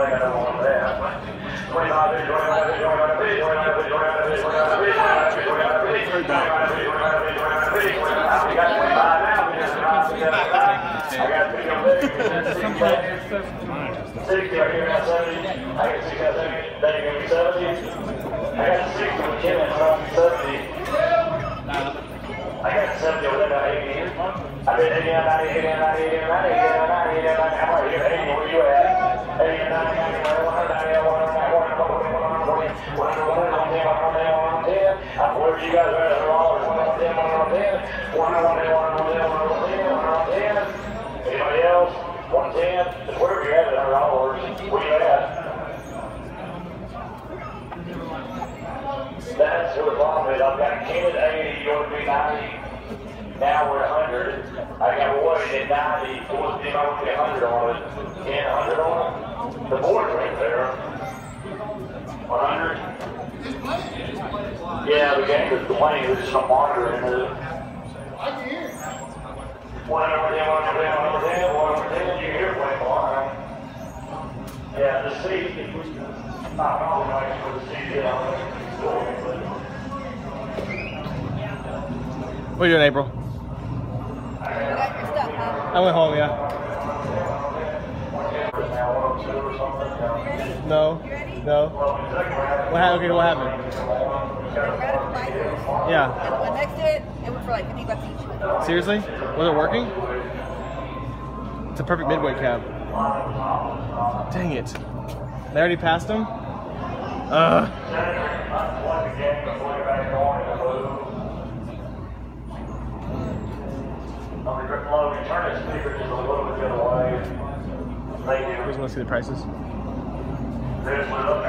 see, you know, they got all of that. Twenty-five, twenty-five, twenty-five, twenty-five, twenty-five, twenty-five, twenty-five, We got twenty-five now, we just got, we got, I got three of them. Sixty, I give you seventy, I got sixty, I think, then you give me seventy. I got sixty with Ken and some seventy. I got seventy over there, eighty. I did eighty, ninety, eighty, ninety, eighty, ninety, eighty, ninety, eighty, ninety. I'm right here, eighty. Where you at? Eighty, ninety, ninety, one hundred, ninety, one hundred, ninety, one hundred, one hundred, one hundred, one hundred, one hundred, one ten, one hundred, one hundred, ten. I'm wherever you guys ready for all of one up there, one up there, one up there, one up there, one up there, one up there. Anybody else? One ten. Just wherever you're at, hundred dollars. Where you at? That's who the problem is. I've got Ken at eighty, you want to be hundred. On it? Ken hundred on it. The board's right there. 100? Yeah, the game is playing. There's just a monitor in it. I can hear. One over ten, one over ten, one over ten, one over ten. You hear playing line. Yeah, the seat. Not probably nice for the seat. What are you doing, April? You got your? I went home, yeah. No, no. What happened? Okay, what happened? Yeah. And next to it, it went for like 50 bucks each. Seriously? Was it working? It's a perfect midway cab. Dang it. They already passed him? Ugh. Turn just a little bit the other way. Thank you. Who's want to see the prices? This went up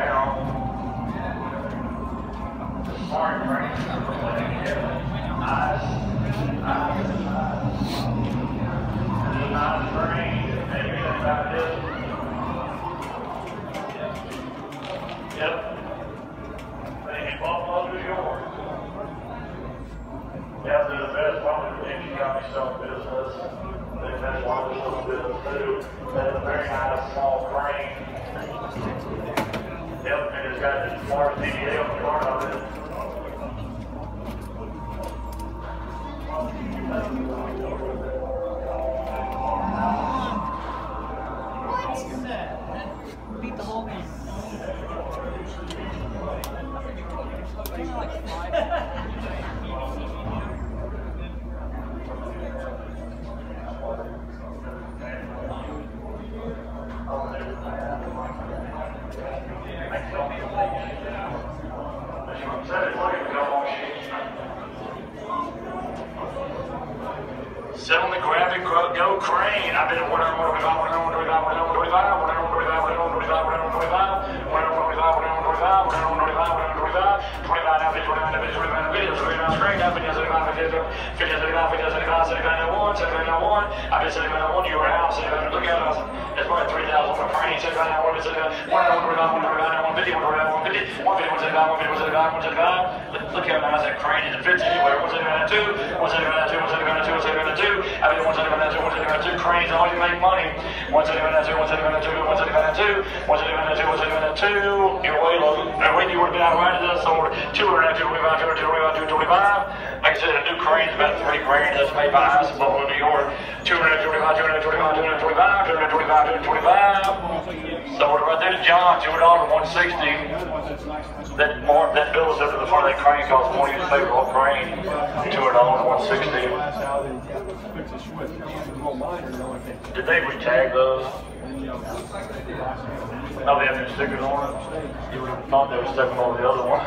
go. I've been at 125, 125, 125, 125, 125, 125, 125, 125, 125, 125, 25 now, 50, 29 now, 50, 29 now, 50, 29 crane now, 50, 79, 50, 50, 79, 50, 79, 50, 79, 1, 79, 1. I've been 79, 1, you were out, 79, look at us. It's செல்கிறான் Look at him as that crane in the fits anywhere. One's in around a two, one's in around a two, one's in around a two, one's in around a two. I mean, one's in around a two, one's in around a two. Cranes always make money. One's in around a two, one's in around a two, one's in around a two, one's in around a two, one's in around a two. You're way low. Now, when you were down right at this, or two around two, twenty-five, two, two, twenty-five, two, twenty-five. Like I said, a new crane's about three grand. That's made by us, Buffalo, New York. Two hundred twenty-five, two hundred twenty-five, two hundred twenty-five, two hundred twenty-five, two hundred twenty-five. So right there to John, two dollars one sixty. That more that bill is up to the front of that crane cause more than favor of crane. Two dollars one sixty. Did they retag those? No, they have new stickers on them. You would have thought they were stepping on the other one.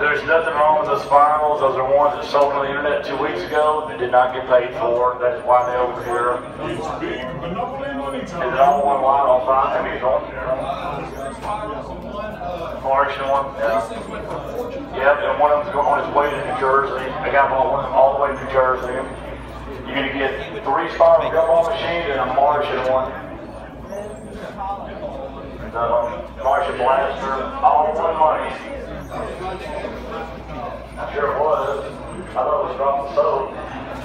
There's nothing wrong with those finals. Those are ones that sold on the internet two weeks ago and did not get paid for. That's why they overhear here. Is it all one line, all five? I mean, it's all Florida yeah, Yeah. And one of them's going on his way to New Jersey. They got all, all the way to New Jersey. You're going to get three spiral gumball machines and a Martian one. The uh, Martian blaster, all one money. Sure was. I thought it was dropping soap.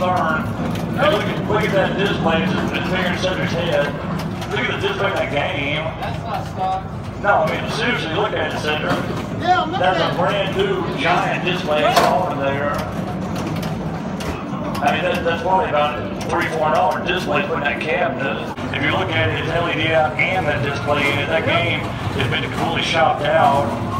burn. And look at, look at that display. It's bigger than Cedric's head. Look at the display in that game. That's not stock. No, I mean, seriously, look at it, Cedric. Yeah, I'm That's at a brand new giant display over there. I mean, that, that's probably about three, four dollar display put in that cabinet. If you look at it, it's LED out and that display in it. That game has been completely shopped out.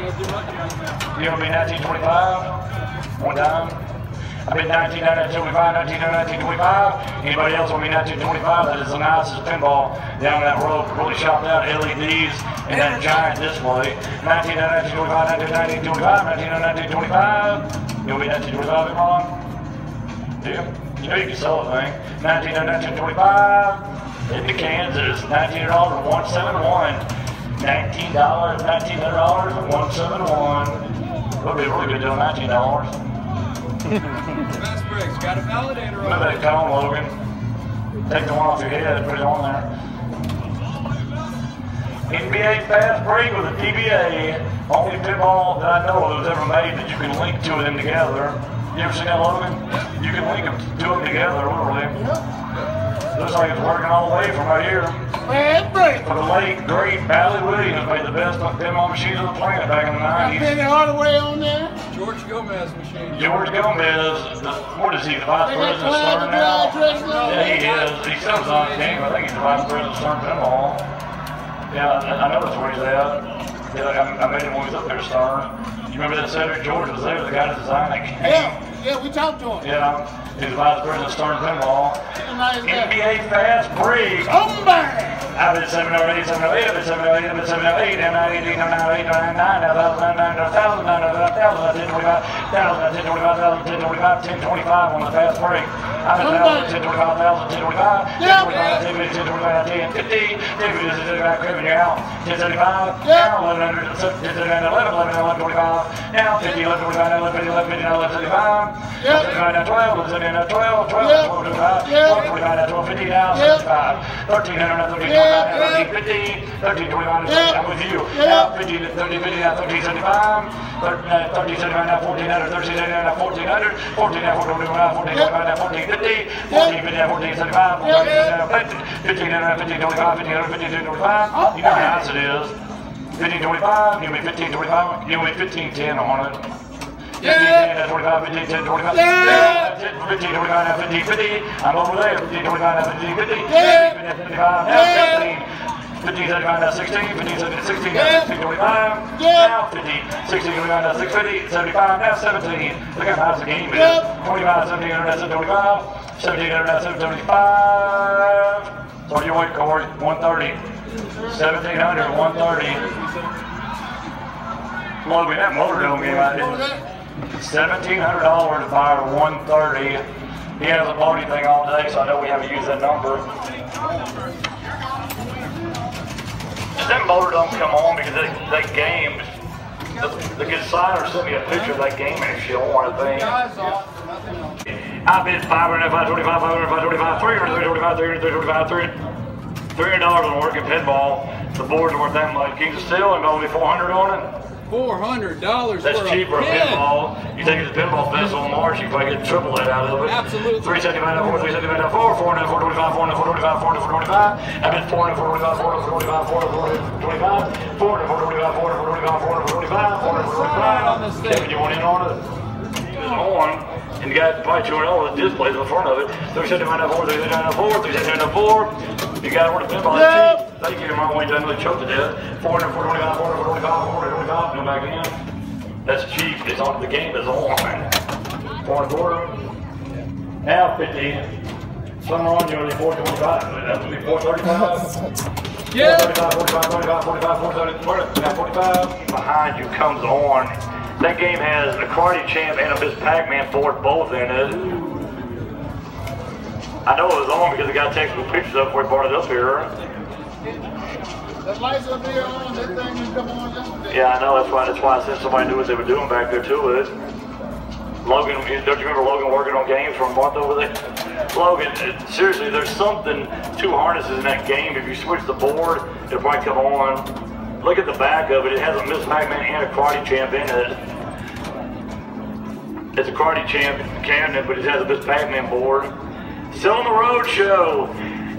you ever been 1925? One time? I've been 1925, 1925. Anybody else want to be 1925? That is the nicest pinball down that road. Really shopped out LEDs and that giant display. 1925, 1925, 1925. You want to be 1925, come on? Yeah. You know you can sell a thing. 1925 in the Kansas. $19 171. $19, $1,900 171. Would be a really good deal, $19. Fast breaks. Got a validator Move that cone, Logan. Take the one off your head and put it on there. NBA fast break with a TBA. Only pinball that I know of was ever made that you can link two of them together. You ever seen that, Logan? You can link them, two of them together, literally. Looks like it's working all the way from right here. Fast break. For the late, great Bally Williams made the best pinball machines on the planet back in the Got 90s. Penny Hardaway on there. George Gomez machine. George Gomez, the, what is he, the vice They got president of Clyde Stern now? Dry Drexler on Yeah, he is. He still on the team. I think he's the vice president of Stern Pinball. Yeah, I, I know that's where he's at. Yeah, I, I made him when he was up there, Stern. You remember that Cedric George was there, the guy that designed that game? Yeah, yeah, we talked to him. Yeah, the vice president of Stern Pinball. NBA Fast Break. Somebody. I've been 708, 708, I've been 708, I've been 708, and 918, 998, 999, 1000, 1000, 1000, 1000, 1025, 1025, 1025, 1025 on the fast break. I'm at 1000, 1025, 1025, 1025, 1025, 1025, 1050, 1050, 1025, cribbing you out. 1075, now 1100, 1079, 11, 11, 11, 25, now 50, 11, 25, 11, 50, 11, 11, 75, 11, 12, 11, 12, 12, 12, 12, 25, 12, 25, 12, 50, now 75, 1300, 13, 13, 50, 13, 25, I'm with you. Now 50, 30, 50, now 13, 75, 13, 75, now 1400, 13, 79, now 1400, 14, now 14, 14, 14, 14, 14, 15, 50, 14, 50, 14, 75, 15, 15, 25, 15, 15, 25. You know how nice it is. 15, 25, give me 15, 25, give me 15, 10 on it. 15, 10, 25, 15, 10, 25. Yeah. 15, 25, now 15, 50. I'm over there. 15, 25, now 15, 50. 15, 75, now 15. 15, 75, now 16. 15, 16, now 16, 25. Now 50, 16, 25, now 650. 75, now 17. Look how nice the game is. 25, 17, now 725. 17, now 775. So you wait, Corey. 130. 1700, 130. Logan, that motor don't game out there. Seventeen hundred dollars to buy a one thirty. He hasn't bought anything all day, so I know we haven't used that number. That motor don't come on because they, they gamed. The, the consigner sent me a picture of that game actually on, I think. I bid 500, 525, 500, 525, 300, 325, 325, 300, $300 on working pinball. The board's worth that much. Kings of Steel, and only 400 on it. $400 That's for cheaper a pin. pinball. You take it to the pinball festival in March, you probably get triple that out of it. Absolutely. 375 4 375 4 400 425 400 425 400 425 I've been 400 425 400 425 400 425 400 425 400 and got probably 200 all the displays in the front of it. 379.4, 379.4, four. You got one of them on yep. the Thank you, Mark done Dunley choked to death. 425, 425, 425, come back in. That's cheap. It's on the game is on. Four and quarter. Now 50. Some on you only 425. That's going to be 435. Yeah. 435, 45, 45, 45, 45, 45, 45. Behind you comes on. That game has a Karate Champ and a Ms. Pac-Man board both in it. I know it was on because the guy texted me pictures of it before he brought it up here. Yeah, I know. That's why. That's why I said somebody knew what they were doing back there too it. Logan, don't you remember Logan working on games for a month over there? Logan, uh, seriously, there's something, two harnesses in that game. If you switch the board, it'll probably come on. Look at the back of it. It has a Ms. Pac-Man and a Karate Champ in it. It's a Karate Champ cabinet, but it has a Ms. Pac-Man board. Still on the road show.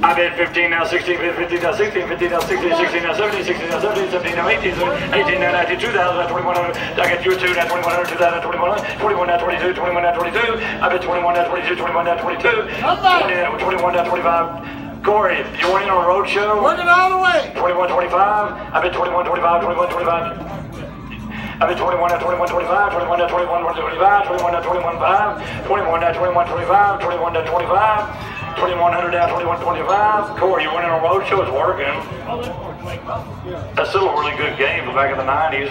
I bet 15 now, 16, 15 now, 16, 15 now, 16, 16 now, 17, 16 now, 17, 17 now, 18, 18 now, 19, 2000 now, 2100. I got you 2 now, 2100, 2000 now, 2100, 21 now, 22, 21 now, 22. I bet 21 now, 22, 21 now, 22. 20 now, 21 now, 25. Corey, you want in on a road show? Working all the way. 21, 25. I bet 21, 25, 21, 25. I bet 21 now, 21, 25, 21 now, 21, 25, 21 now, 21, 5, 21 now, 21, 25, 21 now, 25, 2100 now, 21, 25. Corey, you winning on road show, it's working. That's still a really good game from back in the 90s.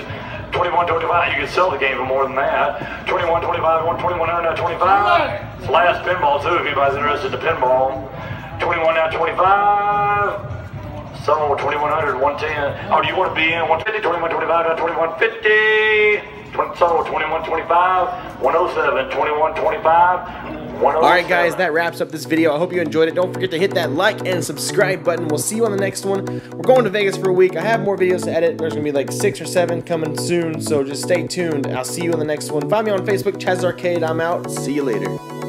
21, 25, you can sell the game for more than that. 21, 25, 2100 25. Last pinball too, if anybody's interested in the pinball. 21 now, 25. So 2100, 110. Oh, do you want to be in 150, 21, 25, now 2150? 20, so 21, 25, 107, 21, 25, 107. All right, guys, that wraps up this video. I hope you enjoyed it. Don't forget to hit that like and subscribe button. We'll see you on the next one. We're going to Vegas for a week. I have more videos to edit. There's going to be like six or seven coming soon, so just stay tuned. I'll see you in the next one. Find me on Facebook, Chaz Arcade. I'm out. See you later.